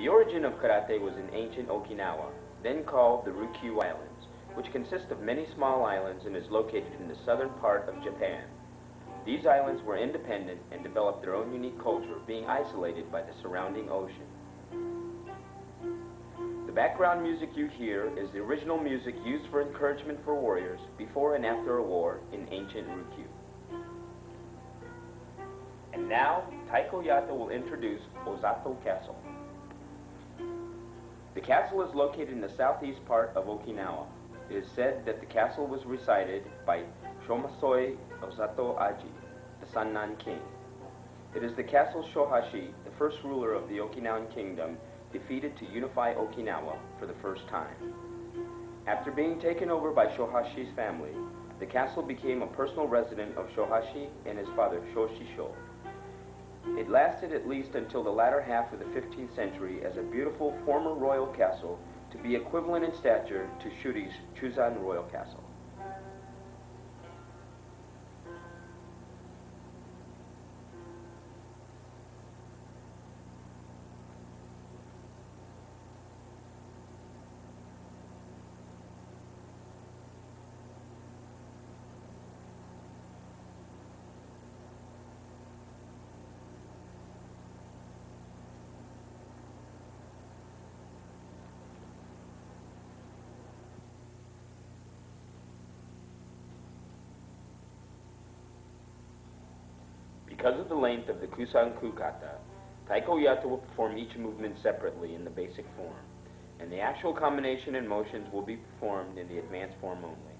The origin of karate was in ancient Okinawa, then called the Ryukyu Islands, which consist of many small islands and is located in the southern part of Japan. These islands were independent and developed their own unique culture, being isolated by the surrounding ocean. The background music you hear is the original music used for encouragement for warriors before and after a war in ancient Ryukyu. And now, Taika Oyata will introduce Ozato Castle. The castle is located in the southeast part of Okinawa. It is said that the castle was recited by Shomasoi Ozato Aji, the Sannan king. It is the castle Shohashi, the first ruler of the Okinawan kingdom, defeated to unify Okinawa for the first time. After being taken over by Shohashi's family, the castle became a personal residence of Shohashi and his father Shoshisho. It lasted at least until the latter half of the 15th century as a beautiful former royal castle to be equivalent in stature to Shuri's Chuzan Royal Castle. Because of the length of the Kusanku kata, Taika Oyata will perform each movement separately in the basic form, and the actual combination and motions will be performed in the advanced form only.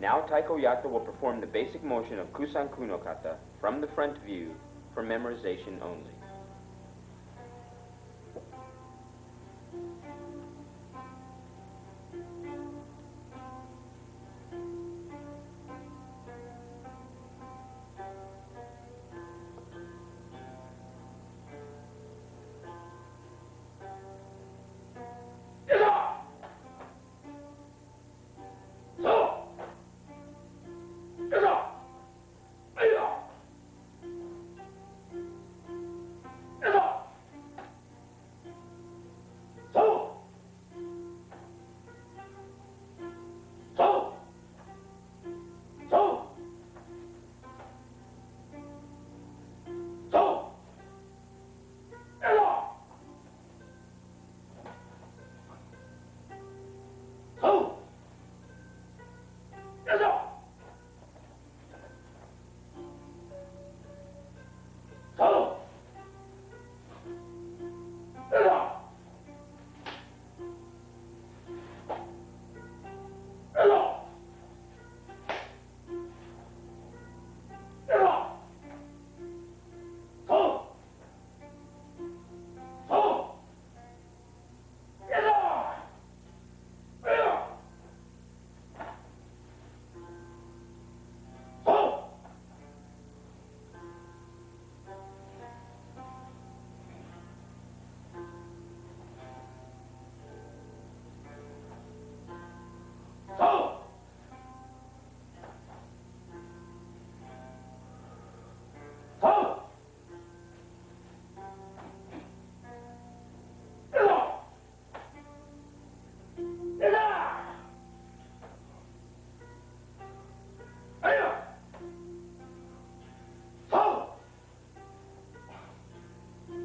Now Taika Oyata will perform the basic motion of Kusanku kata from the front view for memorization only.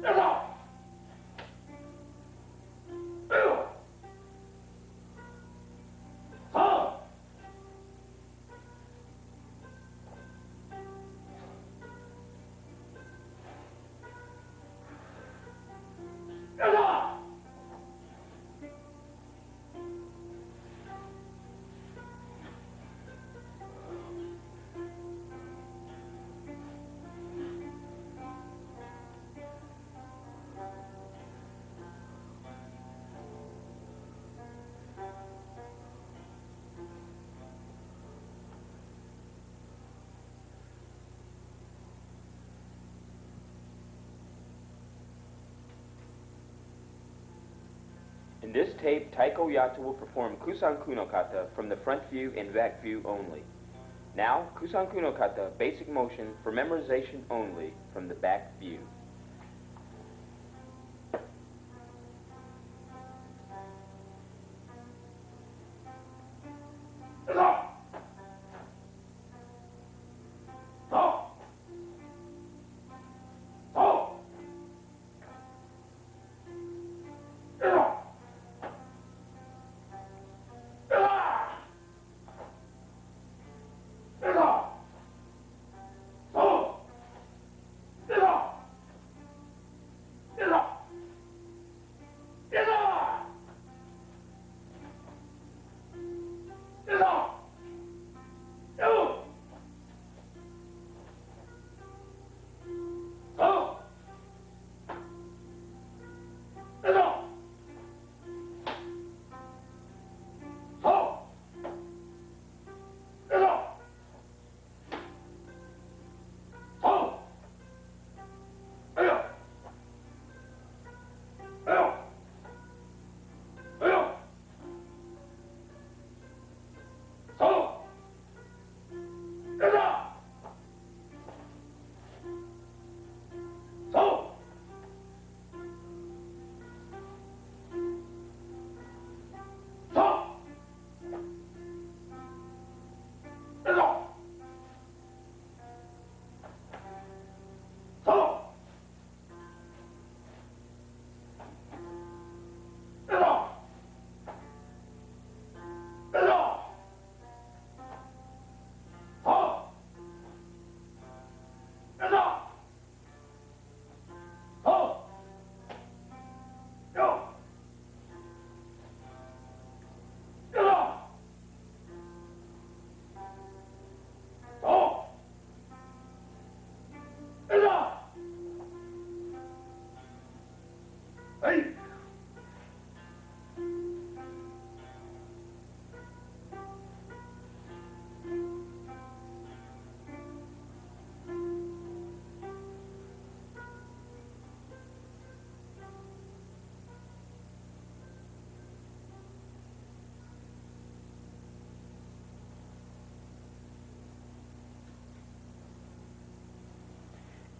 Elok. In this tape, Taika Oyata will perform Kusanku no Kata from the front view and back view only. Now, Kusanku no Kata, basic motion for memorization only from the back view. Look.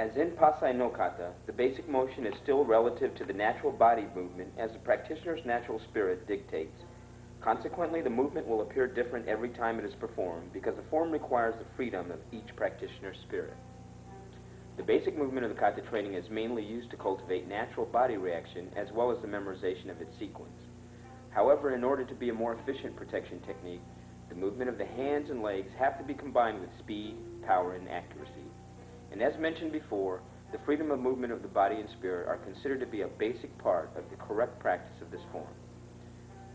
As in Pasai no Kata, the basic motion is still relative to the natural body movement as the practitioner's natural spirit dictates. Consequently, the movement will appear different every time it is performed because the form requires the freedom of each practitioner's spirit. The basic movement of the kata training is mainly used to cultivate natural body reaction as well as the memorization of its sequence. However, in order to be a more efficient protection technique, the movement of the hands and legs have to be combined with speed, power, and accuracy. And as mentioned before, the freedom of movement of the body and spirit are considered to be a basic part of the correct practice of this form.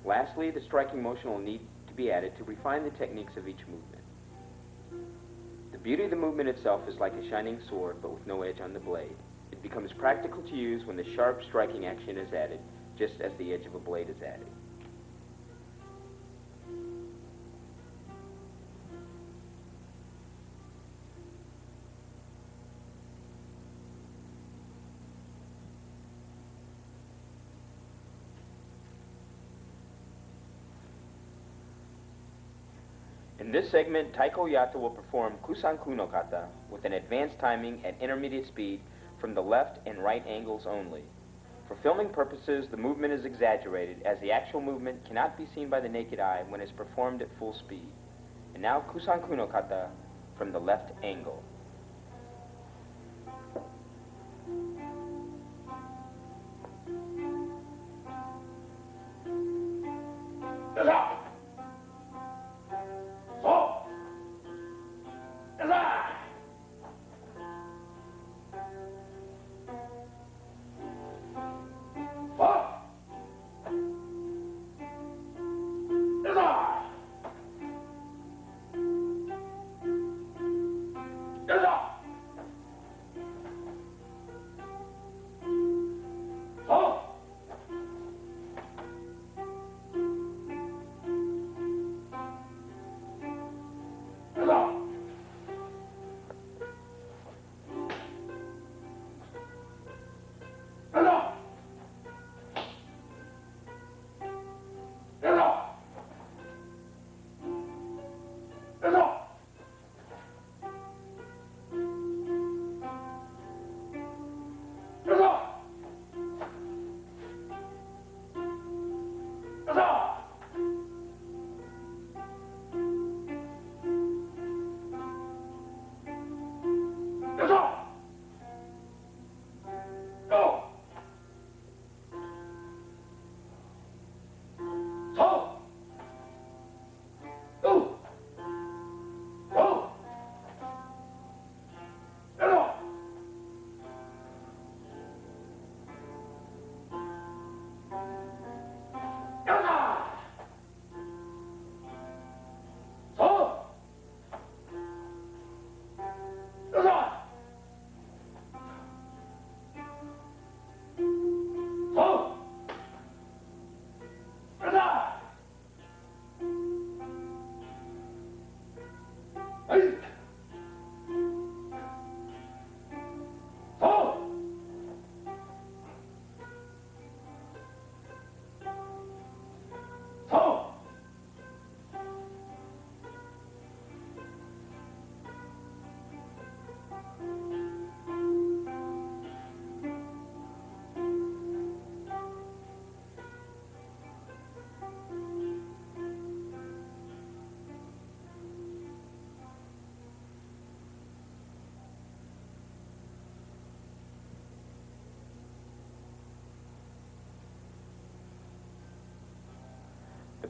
Lastly, the striking motion will need to be added to refine the techniques of each movement. The beauty of the movement itself is like a shining sword, but with no edge on the blade. It becomes practical to use when the sharp striking action is added, just as the edge of a blade is added. In this segment, Taika Oyata will perform Kusanku no Kata with an advanced timing at intermediate speed from the left and right angles only. For filming purposes, the movement is exaggerated as the actual movement cannot be seen by the naked eye when it's performed at full speed. And now Kusanku no Kata from the left angle.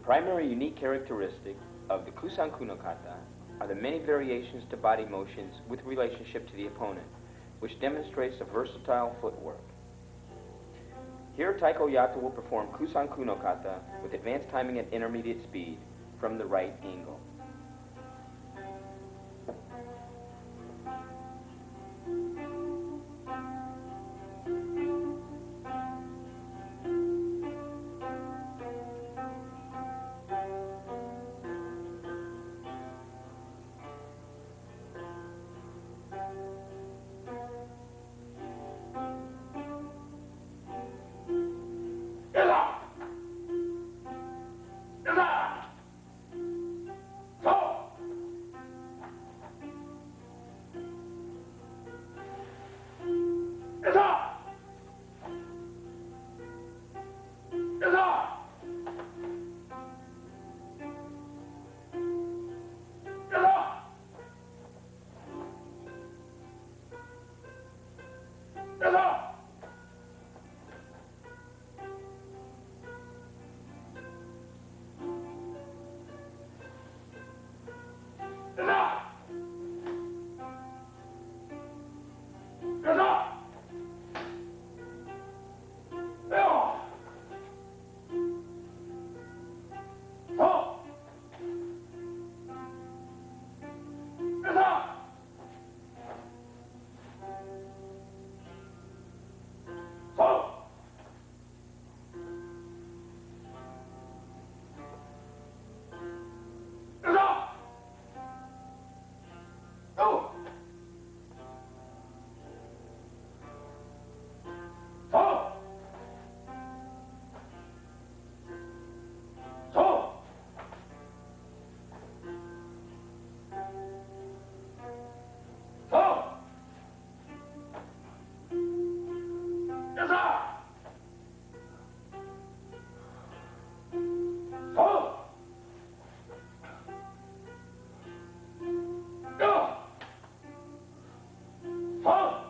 Primary unique characteristic of the Kusanku no Kata are the many variations to body motions with relationship to the opponent, which demonstrates a versatile footwork. Here, Taika Oyata will perform Kusanku no Kata with advanced timing at intermediate speed from the right angle. 走走走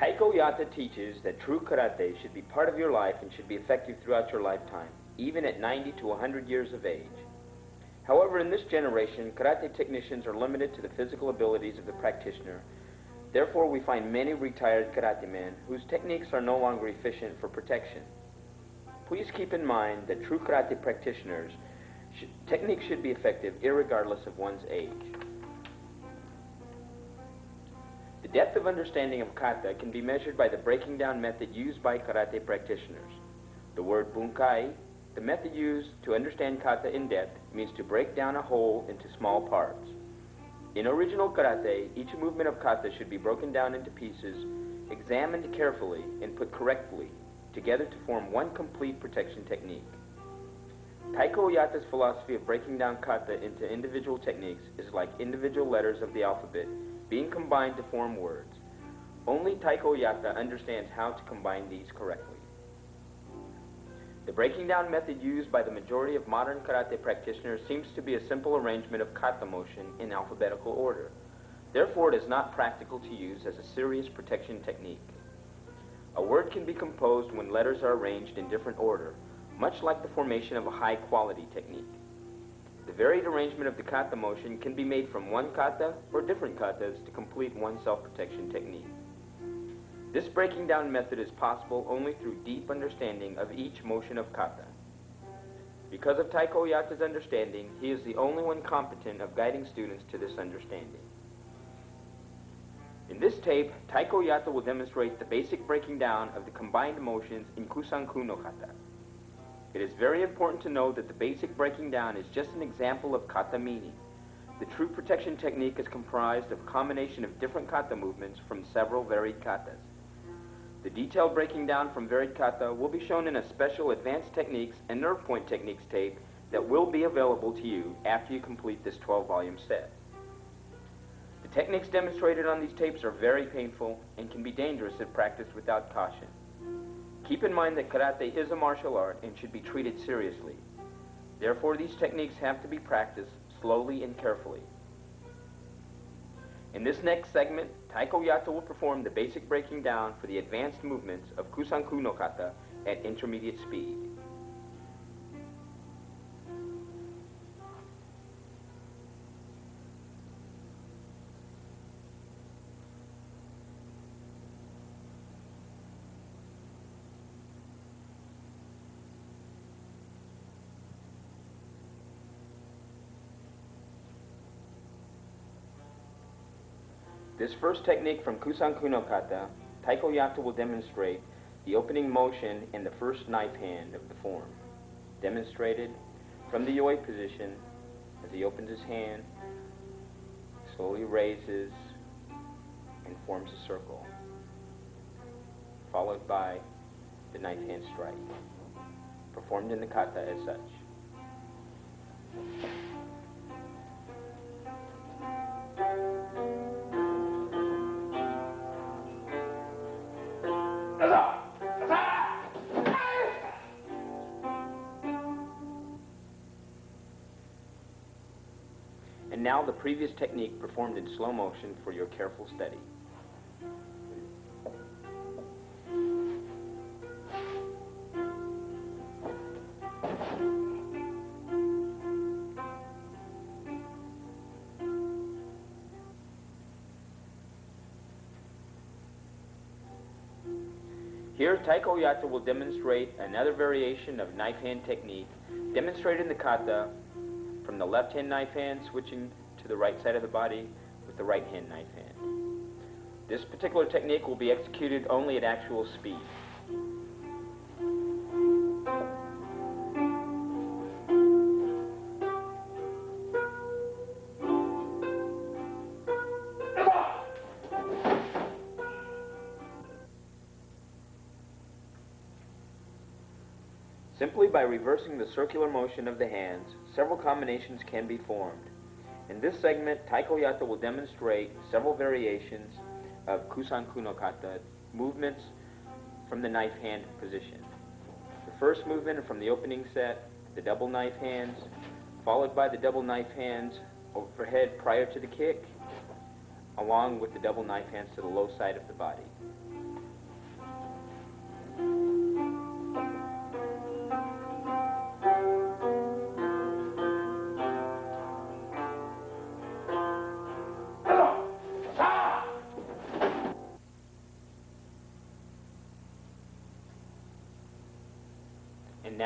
Taika Oyata teaches that true karate should be part of your life and should be effective throughout your lifetime, even at 90 to 100 years of age. However, in this generation, karate technicians are limited to the physical abilities of the practitioner. Therefore, we find many retired karate men whose techniques are no longer efficient for protection. Please keep in mind that true karate practitioners' techniques should be effective irregardless of one's age. Depth of understanding of kata can be measured by the breaking down method used by karate practitioners. The word bunkai, the method used to understand kata in depth, means to break down a whole into small parts. In original karate, each movement of kata should be broken down into pieces, examined carefully, and put correctly together to form one complete protection technique. Taika Oyata's philosophy of breaking down kata into individual techniques is like individual letters of the alphabet being combined to form words. Only Taika Oyata understands how to combine these correctly. The breaking down method used by the majority of modern karate practitioners seems to be a simple arrangement of kata motion in alphabetical order. Therefore, it is not practical to use as a serious protection technique. A word can be composed when letters are arranged in different order, much like the formation of a high quality technique. The varied arrangement of the kata motion can be made from one kata or different katas to complete one self-protection technique. This breaking down method is possible only through deep understanding of each motion of kata. Because of Taika Oyata's understanding, he is the only one competent of guiding students to this understanding. In this tape, Taika Oyata will demonstrate the basic breaking down of the combined motions in Kusanku no kata. It is very important to know that the basic breaking down is just an example of kata meaning. The true protection technique is comprised of a combination of different kata movements from several varied katas. The detailed breaking down from varied kata will be shown in a special advanced techniques and nerve point techniques tape that will be available to you after you complete this 12-volume set. The techniques demonstrated on these tapes are very painful and can be dangerous if practiced without caution. Keep in mind that karate is a martial art and should be treated seriously. Therefore, these techniques have to be practiced slowly and carefully. In this next segment, Taika Oyata will perform the basic breaking down for the advanced movements of Kusanku no kata at intermediate speed. This first technique from Kusanku no kata, Taika Oyata will demonstrate the opening motion in the first knife hand of the form. Demonstrated from the yoi position as he opens his hand, slowly raises and forms a circle, followed by the knife hand strike, performed in the kata as such. and now the previous technique performed in slow motion for your careful study. Here, Taika Oyata will demonstrate another variation of knife hand technique demonstrated in the kata from the left hand knife hand switching to the right side of the body with the right hand knife hand. This particular technique will be executed only at actual speed. By reversing the circular motion of the hands, several combinations can be formed. In this segment, Taika Oyata will demonstrate several variations of Kusanku no Kata movements from the knife hand position. The first movement from the opening set, the double knife hands, followed by the double knife hands overhead prior to the kick, along with the double knife hands to the low side of the body.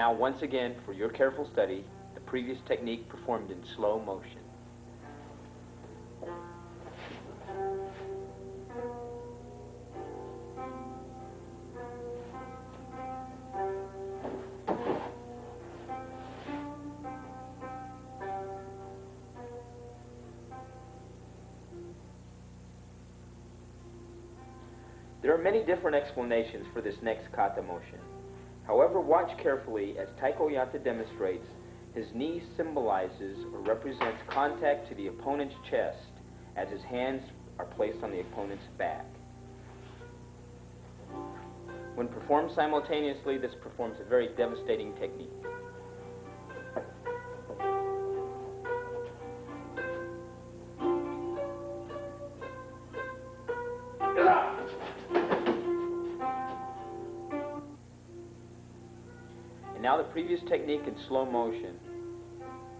Now, once again, for your careful study, the previous technique performed in slow motion. There are many different explanations for this next kata motion. However, watch carefully as Taika Oyata demonstrates, his knee symbolizes or represents contact to the opponent's chest as his hands are placed on the opponent's back. When performed simultaneously, this performs a very devastating technique. Now the previous technique in slow motion.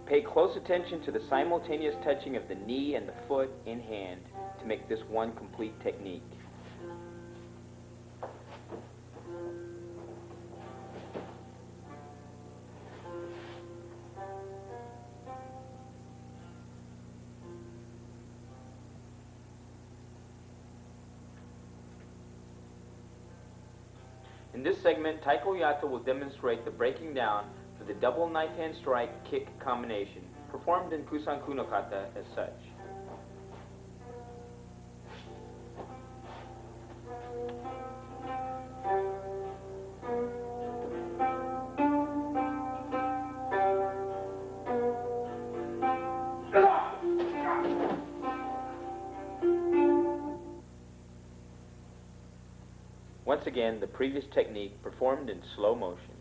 Pay close attention to the simultaneous touching of the knee and the foot in hand to make this one complete technique. Segment, Taika Oyata will demonstrate the breaking down for the double knife hand strike kick combination, performed in Kusanku no Kata as such. Once again, the previous technique performed in slow motion.